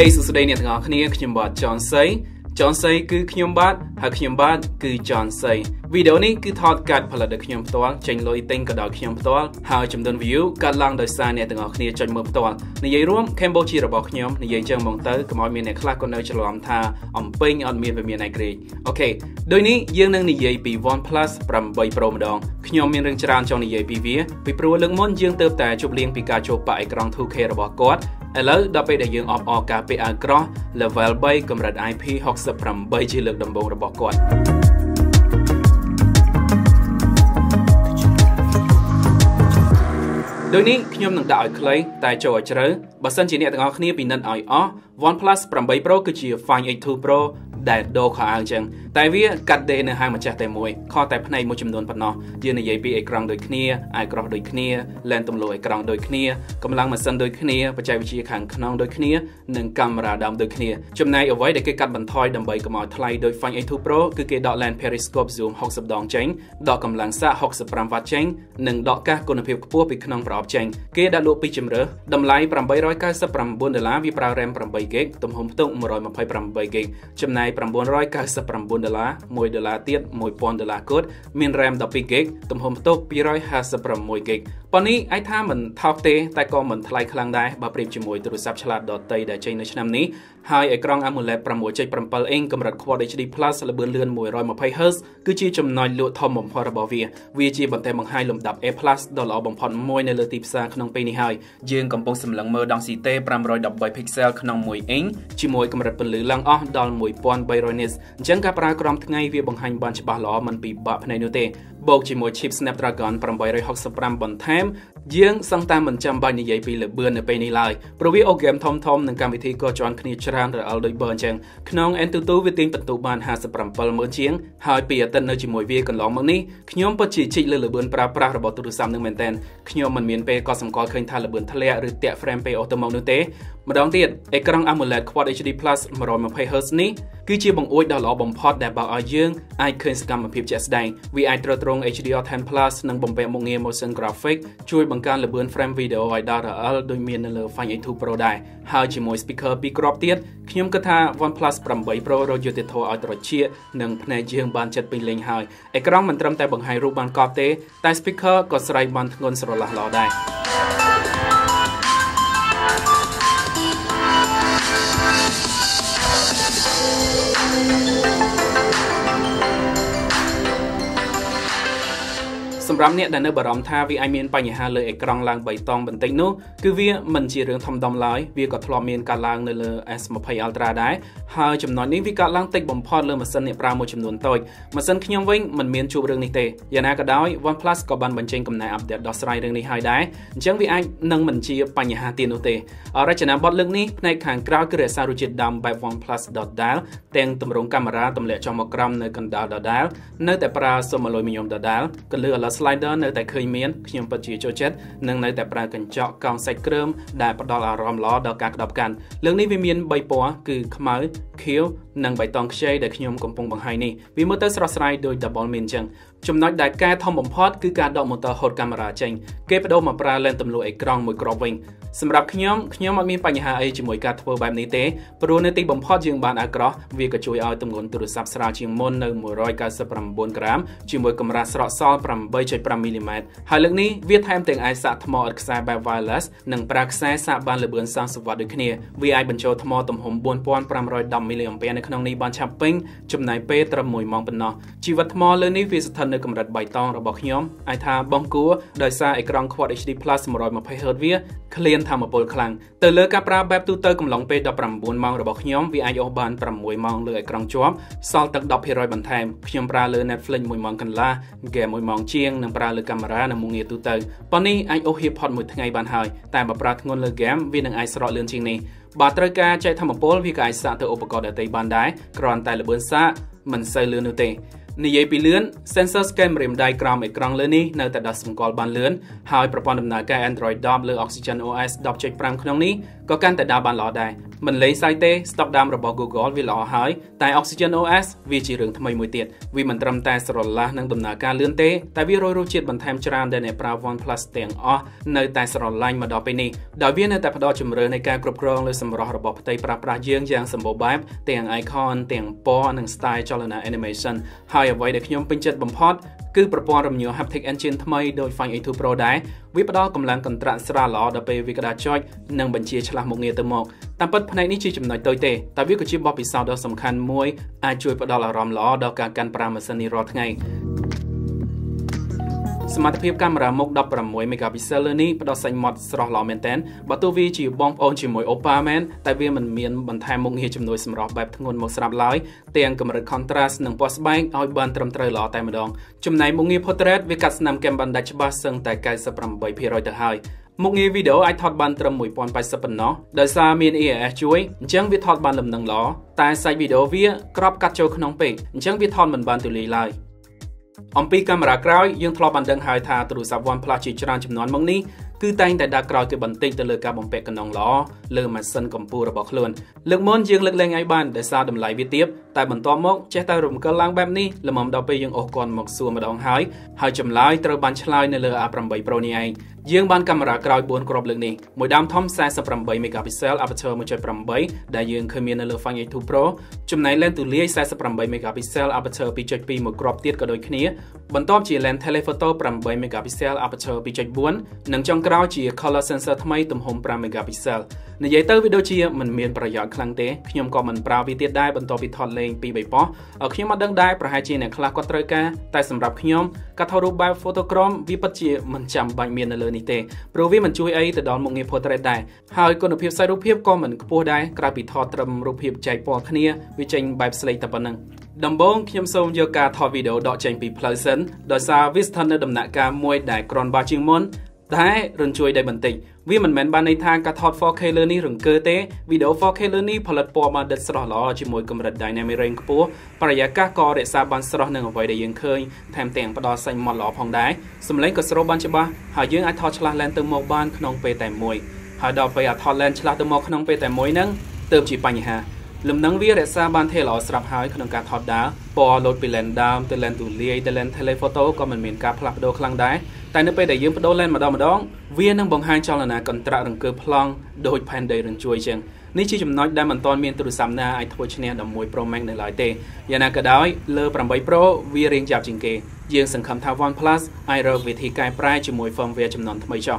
Hey សួស្តីអ្នកទាំងអស់គ្នាខ្ញុំបាទ John Say John Say គឺខ្ញុំបាទហើយខ្ញុំបាទគឺ John Say វីដេអូនេះគឺថតកាត់ផលិតដោយខ្ញុំផ្ទាល់ចេញលុយទិញក៏ដោយខ្ញុំផ្ទាល់ហើយចំនួន view កាត់ឡើងដោយសារអ្នកទាំងអស់គ្នាចុចមើលផ្ទាល់និយាយរួម Cambodia របស់ខ្ញុំនិយាយចឹងហ្មងទៅកុំឲ្យមានអ្នកខ្លះក៏នៅច្រឡំថាអំពេញអត់មានវាមានឯក្រេកអូខេដូចនេះយើងនឹងនិយាយពី OnePlus 8 Pro ម្ដងខ្ញុំមានរឿងច្រើនចង់និយាយពីវាពីព្រោះលើកមុនយើងទៅតែជប់លៀងពីការចូលប៉ាអេក្រង់ 2K របស់គាត់ ឥឡូវដល់ពេលដែលយើងអបអរការពារអាក្រោះ level 3កម្រិត IP68 ជាលើកដំបូងរបស់គាត់ដូចនេះខ្ញុំនឹងដាក់ឲ្យខ្លីតែចូលឲ្យជ្រៅបើសិនជាអ្នកទាំងអស់គ្នាពិនិត្យឲ្យអស់ OnePlus 8 Pro គឺជា Find X2 Pro ដែលដូរខោអាវអញ្ចឹង តែវាកាត់ដេរនៅហាងម្ចាស់តែមួយខុសតែផ្នែកមួយចំនួនប៉ុណ្ណោះយើងនិយាយពីអេក្រង់ដូចគ្នាអាយក្រោះដូចគ្នាលែនទម្លុះអេក្រង់ដូចគ្នាកម្លាំងម៉ាស៊ីនដូចគ្នាបច្ចេកវិទ្យាខាងក្នុងដូចគ្នានិងកាមេរ៉ាដើមដូចគ្នាចំណែកអ្វីដែលគេកាត់បន្ថយដើម្បីកុំឲ្យថ្លៃដូច Find A2 Pro គឺគេដក lens periscope zoom 60ដងចេញដកកម្លាំងសាក65វ៉ាត់ចេញនិងដកកាសគុណភាពខ្ពស់ពីក្នុងប្រអប់ចេញគេដាក់លក់ពីជម្រើសតម្លៃ899ដុល្លារវាប្រើ RAM 8GB ទំហំផ្ទុក 128GB ចំណែក999ដុល្លារ1ដុល្លារទៀត1000ដុល្លារគត់មាន RAM 12GB ទំហំផ្ទុក 256GB ប៉ុន្នេះអាចថាមិនថោកទេតែក៏មិនថ្លៃខ្លាំងដែរបើប្រៀបជាមួយទូរស័ព្ទឆ្លាតដទៃដែលចេញនៅឆ្នាំនេះហើយអេក្រង់ AMOLED 6.7 inch កម្រិត Quad HD+ ល្បឿនលឿន 120Hz គឺជាចំណុចលក់ធំបំផុតរបស់វាវាជាបន្ទះបង្ហាញលំដាប់ A+ ដ៏ល្អបំផុតមួយនៅលើទីផ្សារក្នុងពេលនេះហើយយើងកំពុងសម្លឹងមើលដង់ស៊ីតេ513 pixel ក្នុង1 inch ជាមួយកម្រិតពន្លឺឡើងអស់ដល់1300 nits អញ្ចឹងការប្រើក្រោមថ្ងៃវាបង្ហាញបានច្បាស់ល្អមិនពិបាកភ្នែកនោះទេបូកជាមួយ chip Snapdragon 865បន្ថែមយើងសឹងតែមិនចាំបាច់និយាយពីល្បឿននៅពេលនេះឡើយព្រោះវាអូហ្គេមធំធំនិងកម្មវិធីក៏ជាន់គ្នាច្រើនរអិលដូចបើអញ្ចឹងក្នុង N22 វាទាញបន្ទុបាន570000ជាងហើយពីអាទិត្យនៅជាមួយវាកន្លងមកនេះខ្ញុំពិតជាជីកលើល្បឿនប្រើប្រាស់របស់ទូរស័ព្ទនឹងមែនតើខ្ញុំមិនមានពេលក៏សម្គាល់ឃើញថាល្បឿនធ្លាក់ឬតាក់ frame ពេលអូតូម៉ូនោះទេម្ដងទៀតអេក្រង់ AMOLED Quad HD Plus 120Hz នេះ គឺជាបង្អួចដ៏ល្អបំផុតដែលបើឲ្យយើងអាចឃើញសកម្មភាពជាក់ស្ដែងវាអាចត្រួតត្រង HDR10 Plus និងបំពាក់មុខងារ Motion Graphics ជួយបង្កើនល្បឿន frame video ឲ្យដល់ RL ដូចមាននៅលើ Find X2 Pro ដែរហើយជាមួយ speaker ពីរគ្រាប់ទៀតខ្ញុំគិតថា OnePlus 8 Pro រកយុត្តិធម៌ឲ្យត្រចៀកនិងភ្នែកយើងបានចិត្តពេញលេងហើយអេក្រង់មិនត្រឹមតែបង្ហាញរូបបានកប់ទេតែ speaker ក៏ស្រែកបានធ្ងន់ស្រឡះល្អដែរ សម្រាប់អ្នកដែលនៅបារម្ភថាវាអាចមានបញ្ហាលើអេក្រង់ឡើង3តង់បន្តិចនោះគឺវាមិនជារឿងធំដុំឡើយវាក៏ធ្លាប់មានការឡើងនៅលើ S20 Ultra ដែរហើយចំណុចនេះវាកើតឡើងតិចបំផុតលើម៉ាស៊ីនអ្នកប្រើមួយចំនួនតូចម៉ាស៊ីនខ្ញុំវិញមិនមានជួបរឿងនេះទេយ៉ាងណាក៏ដោយ OnePlus ក៏បានបញ្ចេញកំណែអាប់ដេតដោះស្រាយរឿងនេះហើយដែរអញ្ចឹងវាអាចនឹងមិនជាបញ្ហាទៀតនោះទេរចនាប័ទ្មលើកនេះផ្នែកខាងក្រៅគឺរក្សារសជាតិដើមបែប OnePlus ដដែលទាំងទម្រង់កាមេរ៉ាទម្លាក់ចុះមកក្រោមនៅកណ្ដាលដដែលនៅតែប្រើសុំអាលុយមីញ៉ុមដដែលកលឺ OLED slider នៅតែឃើញមានខ្ញុំពិតជាចូលចិត្តនិងនៅតែប្រើកញ្ចក់កោងសាច់គ្រើមដែលផ្ដល់អារម្មណ៍ល្អដល់ការក្តាប់កាន់លើកនេះវាមាន3ពណ៌គឺខ្មៅខៀវ និងបៃតងខ្ចីដែលខ្ញុំកំពុងបង្ហាញនេះវាមើលទៅស្រស់ស្រាយដូច double min អញ្ចឹងចំណុចដែលកែធំបំផុតគឺការដក motor ហូតកាមេរ៉ាចេញគេបដូរមកប្រើ lens ទម្លុះអេក្រង់មួយគ្រាប់វិញសម្រាប់ខ្ញុំខ្ញុំអត់មានបញ្ហាអីជាមួយការធ្វើបែបនេះទេព្រោះនៅទីបំផុតយើងបានអាក្រោះវាក៏ជួយឲ្យទម្ងន់ទូរស័ព្ទស្រាលជាងមុននៅ199ក្រាមជាមួយកម្រាស់ស្រកសល់8.5មីលីម៉ែត្រហើយលើកនេះវាថែមទាំងអាចសាកថ្មឥតខ្សែបែប wireless និងប្រើខ្សែសាកបានល្បឿន30វ៉ាត់ដូចគ្នាវាអាចបញ្ចូលថ្មទំហំ4510មីលីអាំពែនៅក្នុងនេះបានឆាប់ពេញចំណាយពេលត្រឹម1ម៉ោងប៉ុណ្ណោះជីវិតថ្មលើនេះវាស្ថិតនៅកម្រិតបៃតងរបស់ខ្ញុំអាចថាបងគួរដោយសារអេក្រង់ Quad HD Plus 120Hz វាក្លៀនធម្មពលខ្លាំងទៅលើការប្រើបែបទូទៅកំឡុងពេល19ម៉ោងរបស់ខ្ញុំវាអាចអូសបាន6ម៉ោងលើអេក្រង់ជាប់សល់ទឹក10%បន្ថែមខ្ញុំប្រើលើ Netflix 1ម៉ោងកន្លះ game 1ម៉ោងជាងនិងប្រើលើកាមេរ៉ានិងមុខងារទូទៅប៉ុន្នេះអាចអូសហៀបផុតមួយថ្ងៃបានហើយតែបើប្រើធ្ងន់លើ game វានឹងអាចស្រកលឿនជាងនេះ បើត្រូវការចែកធម្មពលវាក៏អាចសាកទៅឧបករណ៍ដទៃបានដែរគ្រាន់តែល្បឿនសាកមិនសូវលឿននោះទេ និយាយពីលឿន sensor scan ម្រាមដៃក្រោមអេក្រង់លើនេះនៅតែដាក់សម្គាល់បានលឿនហើយប្រព័ន្ធដំណើរការ Android 10លើ Oxygen OS 10.5ក្នុងនេះក៏កាន់តែដើរបានល្អដែរមិនលេងសើចទេ stock ដើមរបស់ Google វាល្អហើយតែ Oxygen OS វាជារឿងថ្មីមួយទៀតវាមិនត្រឹមតែស្រឡះនឹងដំណើរការលឿនទេតែវារយរសជាតិបន្ថែមច្រើនដែលអ្នកប្រើ OnePlus ទាំងអស់នៅតែស្រឡាញ់មកដល់ពេលនេះដោយវានៅតែផ្ដល់ជម្រើសនៃការគ្រប់គ្រងលើសម្រស់របស់ផ្ទៃប្រើប្រាស់យើងយ៉ាងសម្បូរបែបទាំង icon ទាំងពណ៌និង style ចលនា animation ហើយអ្វីដែលខ្ញុំពេញចិត្តបំផុតគឺប្រព័ន្ធរំញោ haptic engine ថ្មីដូច Find A2 Pro ដែរវាផ្ដល់កម្លាំងកន្ត្រាក់ស្រាលល្អដល់ពេលវាក្តារចុចនិងបញ្ជាឆ្លាស់មុខងារទៅមកតាមពិតផ្នែកនេះជាចំណុចតូចទេតែវាក៏ជាបទពិសោធន៍ដ៏សំខាន់មួយអាចជួយផ្ដល់អារម្មណ៍ល្អដល់ការកាន់ប្រាំម៉ាស៊ីននេះរាល់ថ្ងៃ សមត្ថភាពកាមេរ៉ាមុខ16 megapixel លើនេះផ្ដល់សាច់ម៉ត់ស្រស់ល្អមែនទែនបើទោះវាជាបងប្អូនជាមួយ Oppa មែនតែវាមិនមានបន្ថែមមុខងារជំនួយសម្រាប់បែបធ្ងន់មកស្រាប់ឡើយទាំងកម្រិត contrast និងពណ៌ស្បែកឲ្យបានត្រឹមត្រូវល្អតែម្ដងចំណែកមុខងារ portrait វាកាត់ស្នាមគែមបានដាច់ច្បាស់សឹងតែ98%ទៅហើយមុខងារវីដេអូអាចថតបានត្រឹម1080ប៉ុណ្ណោះដោយសារមាន EAS ជួយអញ្ចឹងវាថតបានលំនឹងល្អតែសាច់វីដេអូវាក្របកាត់ចូលក្នុងពេកអញ្ចឹងវាថតមិនបានទូលាយឡើយ អំពីកាមេរ៉ាក្រោយយើងធ្លាប់បានដឹងហើយថាទូរស័ព្ទ OnePlus ជាច្រើនចំនួនមកនេះគឺតែងតែដាក់ក្រោយគេបន្តិចទៅលើការបំពាក់កណ្ដុងល្អលើម៉ាស៊ីនកម្ពុជារបស់ខ្លួនលើកមុនយើងលើកលែងឲ្យបានដោយសារតម្លៃវាទាប តែបន្ទាប់មកចេះតែរំកិលឡើងបែបនេះល្មមដល់ពេលយើងអូសគាត់មកសួរម្ដងហើយហើយចម្លើយត្រូវបានឆ្លើយនៅលើ A8 Pro នេះឯងយើងបានកាមេរ៉ាក្រោយ4គ្រាប់លើកនេះមួយដើមធំ48 megapixel aperture 1.8ដែលយើងឃើញមាននៅលើ Find A2 Pro ចំណែក lens ទូលាយ48 megapixel aperture 2.2មួយគ្រាប់ទៀតក៏ដូចគ្នាបន្ទាប់ជា lens telephoto 8 megapixel aperture 2.4និងចុងក្រោយជា color sensor ថ្មីទំហំ5 megapixel និយាយទៅវាដូចជាមិនមានប្រយោជន៍ខ្លាំងទេខ្ញុំក៏មិនប្រើវាទៀតដែរបន្ទាប់ពីថតលេងពី3ប៉ុស្តិ៍ខ្ញុំមិនដឹងដែរប្រហែលជាអ្នកខ្លះគាត់ត្រូវការតែសម្រាប់ខ្ញុំការថតរូបបែប photochrome វាពិតជាមិនចាំបាច់មាននៅលើនេះទេព្រោះវាមិនជួយអីទៅដល់មុខងារ portrait ដែរហើយគុណភាពសាច់រូបភាពក៏មិនខ្ពស់ដែរក្រៅពីថតត្រឹមរូបភាពចែកពណ៌គ្នាវាចេញបែប slate តែប៉ុណ្ណឹងដំបូងខ្ញុំសូមយកការថតវីដេអូដកចេញពីផ្លូវសិនដោយសារវាស្ថិតនៅដំណាក់កាលមួយដែលក្រាន់បើជាងមុន តែរញ្ជួយដែរបន្តិចវាមិនមែនបានន័យថាការថត 4K លើនេះរង្គើទេវីដេអូ 4K លើនេះផលិតពណ៌បានដិតស្រស់ល្អជាមួយកម្រិត dynamic range ខ្ពស់បរិយាកាសក៏រក្សាបានស្រស់នឹងអ្វីដែលយើងឃើញថែមទាំងផ្ដល់សាច់ម៉ត់ល្អផងដែរសំឡេងក៏ស្រូបបានច្បាស់ហើយយើងអាចថតឆ្លាស់ lens ទៅមកបានក្នុងពេលតែមួយហើយដល់ពេលអាថត lens ឆ្លាស់ទៅមកក្នុងពេលតែមួយហ្នឹងទើបជាបញ្ហាលំនឹងវារក្សាបានថេល្អស្រាប់ហើយក្នុងការថតដើរពណ៌លោតពី lens ដើមទៅ lens ទូលាយទៅ lens telephoto ក៏មិនមានការផ្លាស់ប្ដូរខ្លាំងដែរ តែនៅពេលដែលយើងបដូរ lens ម្ដងម្ដងវានឹងបង្ហាញចលនាកន្ត្រាក់រង្គើប្លង់ដោយផែនដីរញ្ជួយចឹងនេះជាចំណុចដែលមិនទាន់មានទូរស័ព្ទណាអាចធ្វើឈ្នះ11 Pro Max នៅឡើយទេយ៉ាងណាក៏ដោយលើ8 Pro វារៀងចាប់ជាងគេយើងសង្ឃឹមថា OnePlus អាចរកវិធីកែប្រែជាមួយ firmware ចំនួនថ្មីចុះ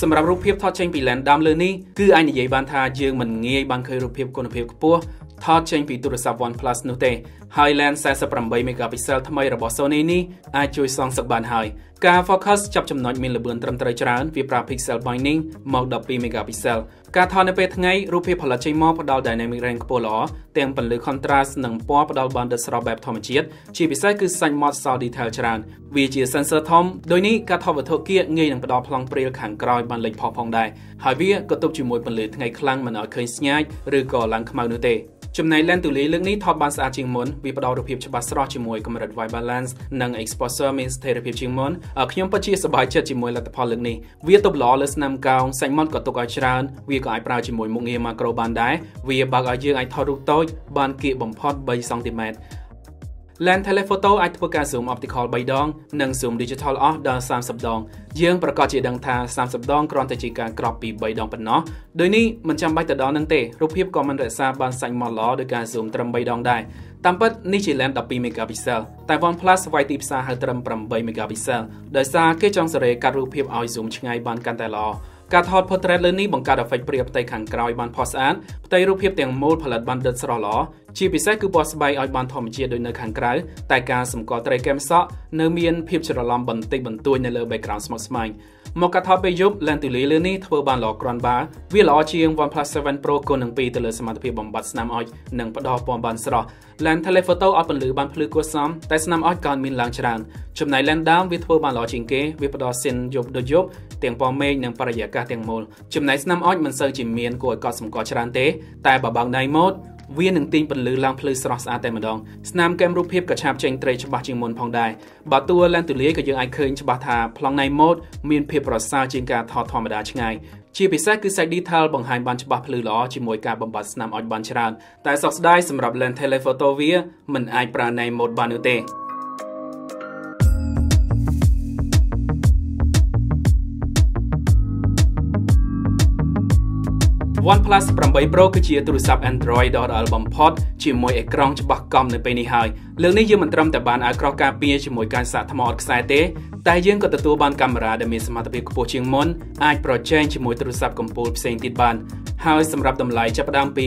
សម្រាប់រូបភាពថតចេញពី lens ដើមលើនេះគឺអាចនិយាយបានថាយើងមិនងាយបានឃើញរូបភាពគុណភាពខ្ពស់ថតចេញពីទូរស័ព្ទ OnePlus នោះទេ ហើយ lens 48 megapixel ថ្មីរបស់ Sony នេះអាចជួយសងសឹកបានហើយការ focus ចាប់ចំណុចមានល្បឿនត្រឹមត្រូវច្រើនវាប្រើ pixel binding មក12 megapixel ការថតនៅពេលថ្ងៃរូបភាពផលិតចេញមកផ្ដល់ dynamic range ខ្ពស់ល្អទាំងពន្លឺ contrast និងពណ៌ផ្ដល់បានដិតស្រស់បែបធម្មជាតិជាពិសេសគឺសាច់ម៉ត់សល់ detail ច្រើនវាជា sensor ធំដូចនេះការថតវត្ថុគៀកងាយនឹងផ្ដល់ប្លង់ព្រាលខាងក្រោយបានលេចផុសផងដែរហើយវាក៏ទប់ជាមួយពន្លឺថ្ងៃខ្លាំងមិនឲ្យឃើញស្ញាច់ឬក៏ឡើងខ្មៅនោះទេចំណែក lens ទូលាយលើកនេះថតបានស្អាតជាងមុនវាផ្ដល់រូបភាពច្បាស់ស្រស់ជាមួយកម្រិត white balance និង exposure មានស្ថិរភាពជាងមុនខ្ញុំពិតជាសប្បាយចិត្តជាមួយលទ្ធផលលើកនេះវាទប់ល្អលើស្នាមកោងសាច់ម៉ត់ក៏ទុកឲ្យច្រើនវាក៏អាចប្រើជាមួយមុខងារ macro បានដែរវាបើកឲ្យយើងអាចថតរូបតូចបានគៀកបំផុត3សង់ទីម៉ែត្រ Lens telephoto អាចធ្វើការ zoom optical 3ដង និង zoom digital អស់ដល់30ដងយើងប្រកាសជាដឹងថា30ដងគ្រាន់តែជាការក្របពី3ដងប៉ុណ្ណោះដោយនេះមិនចាំបាច់ទៅដល់នឹងទេរូបភាពក៏មិនរក្សាបានសាច់ម៉ត់ល្អដោយការ zoom ត្រឹម3ដងដែរ តាមពិតនេះជា lens 12 megapixel តែ OnePlus វាយទីផ្សារហៅត្រឹម8 megapixel ដោយសារគេចង់សេរីកាត់រូបភាពឲ្យ zoom ឆ្ងាយបានកាន់តែល្អការថត portrait លើនេះបង្កើត effect ព្រាផ្ទៃខាងក្រោយបានផុសស្អាតផ្ទៃរូបភាពទាំងមូលផលិតបានដិតស្រស់ល្អជាពិសេសគឺពណ៌ស្បែកឲ្យបានធម្មជាតិដូចនៅខាងក្រៅតែការសម្គាល់ត្រីកែមសក់នៅមានភាពច្រឡំបន្តិចបន្តួចនៅលើ background ស្មុគស្មាញ មកកាត់ថតពេលយប់ lens ទូលាយលើនេះធ្វើបានល្អគ្រាន់បើវាល្អជាង OnePlus 7 Pro គុណនឹង2ទៅលើសមត្ថភាពបំបត្តិស្នាមអុចនិងផ្ដល់ពណ៌បានស្រស់ lens telephoto អត់ពន្លឺបានភ្លឺគួរសមតែស្នាមអុចក៏មានឡើងច្រើនចំណែក lens ដើមវាធ្វើបានល្អជាងគេវាផ្ដល់ស៊ីនយប់ដូចយប់ទាំងពណ៌មេឃនិងបរិយាកាសទាំងមូលចំណែកស្នាមអុចមិនសូវជាមានគួរឲ្យកត់សម្គាល់ច្រើនទេតែបើបើក night mode វានឹងទាញពន្លឺឡើងភ្លឺស្រស់ស្អាតតែម្ដងស្នាមគែមរូបភាពក៏ឆាប់ចេញត្រីច្បាស់ជាងមុនផងដែរបើតួឡើងទូលាយក៏យើងអាចឃើញច្បាស់ថាប្លង់ night mode មានភាពប្រសើរជាងការថតធម្មតាឆ្ងាយជាពិសេសគឺ side detail បង្ហាញបានច្បាស់ភ្លឺល្អជាមួយការបំបត្តិស្នាមអុចបានច្រើនតែសោកស្ដាយសម្រាប់ lens telephoto វាមិនអាចប្រើ night mode បាននោះទេ OnePlus 8 Pro គឺជាទូរស័ព្ទ Android ដ៏ល្អបំផុតជាមួយអេក្រង់ច្បាស់កំនៅពេលនេះហើយលើកនេះយើងមិនត្រឹមតែបានឲ្យក្រោះការពារជាមួយការសាកថ្មអត់ខ្សែទេតែយើងក៏ទទួលបានកាមេរ៉ាដែលមានសមត្ថភាពខ្ពស់ជាងមុនអាចប្រជែងជាមួយទូរស័ព្ទកំពូលផ្សេងទៀតបាន ហើយសម្រាប់តម្លៃចាប់ផ្ដើមពី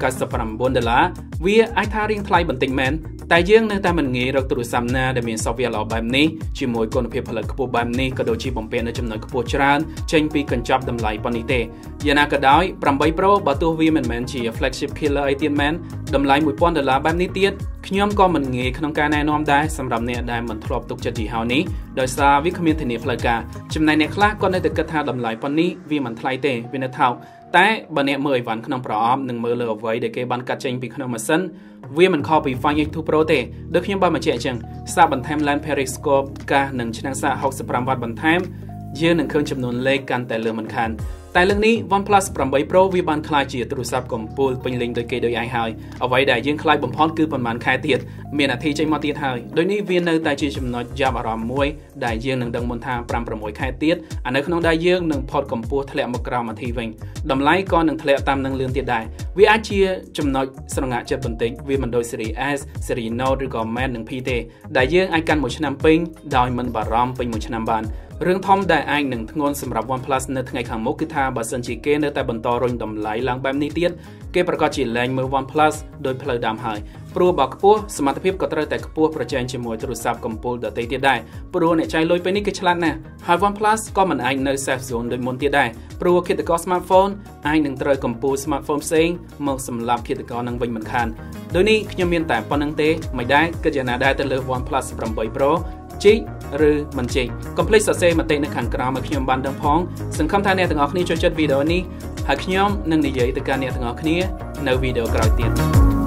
899ដុល្លារវាអាចថារៀងថ្លៃបន្តិចមែនតែយើងនៅតែមិនងាយរកទូរស័ព្ទណាដែលមាន software ល្អបែបនេះជាមួយគុណភាពផលិតខ្ពស់បែបនេះក៏ដូចជាបំពេញនៅចំណុចខ្ពស់ច្រើនចេញពីកញ្ចប់តម្លៃប៉ុណ្នេះទេយ៉ាងណាក៏ដោយ8 Pro បើទោះវាមិនមែនជា flagship killer អីទៀតមែនតម្លៃ1000ដុល្លារបែបនេះទៀតខ្ញុំក៏មិនងាយក្នុងការណែនាំដែរសម្រាប់អ្នកដែលមិនធ្លាប់ទុកចិត្តយីហោនេះដោយសារវាគ្មានធានាផ្លូវការចំណែកអ្នកខ្លះក៏នៅតែគិតថាតម្លៃប៉ុណ្នេះវាមិនថ្លៃទេវានៅថោក តែបើអ្នកមើលអីវ៉ាន់ក្នុងប្រអប់និងមើលលើអ្វីដែលគេបានកាត់ចេញពីក្នុងម៉ាស៊ីនវាមិនខុសពី Find X2 Pro ទេដូចខ្ញុំបានបញ្ជាក់អញ្ចឹងសាកបន្ថែម lens periscope កាសនិងឆ្នាំងសាក65វ៉ាត់បន្ថែមយើងនឹងឃើញចំនួនលេខកាន់តែលើមិនខាន តែលើកនេះ OnePlus 8 Pro វាបានក្លាយជាទូរស័ព្ទកំពូលពេញលេញដូចគេដូចឯងហើយអ្វីដែលយើងខ្លាចបំផុតគឺប្រហែលខែទៀតមាននាទីចេញមកទៀតហើយដូចនេះវានៅតែជាចំណុចចាប់អារម្មណ៍មួយដែលយើងនឹងដឹងមុនថា5 6ខែទៀតអានៅក្នុងដៃយើងនឹងផុតកម្ពស់ធ្លាក់មកក្រោមនាទីវិញតម្លៃក៏នឹងធ្លាក់តាមនឹងលឿនទៀតដែរវាអាចជាចំណុចស្រងាក់ចិត្តបន្តិចវាមិនដូច Series S Series Note ឬក៏ Mate និង P ទេដែលយើងអាចកាន់មួយឆ្នាំពេញដោយមិនបារម្ភពេញមួយឆ្នាំបាន រឿងធំដែលអាចនឹងធ្ងន់សម្រាប់ OnePlus នៅថ្ងៃខាងមុខគឺថាបើសិនជាគេនៅតែបន្តរុញតម្លៃឡើងបែបនេះទៀតគេប្រកាសជាលែងមើល OnePlus ដោយផ្លូវដើមហើយព្រោះបើខ្ពស់សមត្ថភាពក៏ត្រូវតែខ្ពស់ប្រជែងជាមួយទូរស័ព្ទកំពូលដទៃទៀតដែរព្រោះអ្នកចាយលុយពេលនេះគេឆ្លាតណាស់ហើយ OnePlus ក៏មិនអាចនៅ safe zone ដូចមុនទៀតដែរព្រោះគិតកោ smartphone អាចនឹងត្រូវកំពូល smartphone ផ្សេងមកសម្រាប់គិតកោនឹងវិញមិនខានដូចនេះខ្ញុំមានតែប៉ុណ្្នឹងទេមិនដែរគិតយ៉ាងណាដែរទៅលើ OnePlus 8 Pro ជីកឬមិនជីកកុំភ្លេចសរសេរមតិនៅខាងក្រោមឲ្យខ្ញុំបានដឹងផងសង្ឃឹមថាអ្នកទាំងអស់គ្នាចូលចិត្តវីដេអូនេះហើយខ្ញុំនឹងនិយាយទៅកាន់អ្នកទាំងអស់គ្នានៅវីដេអូក្រោយទៀត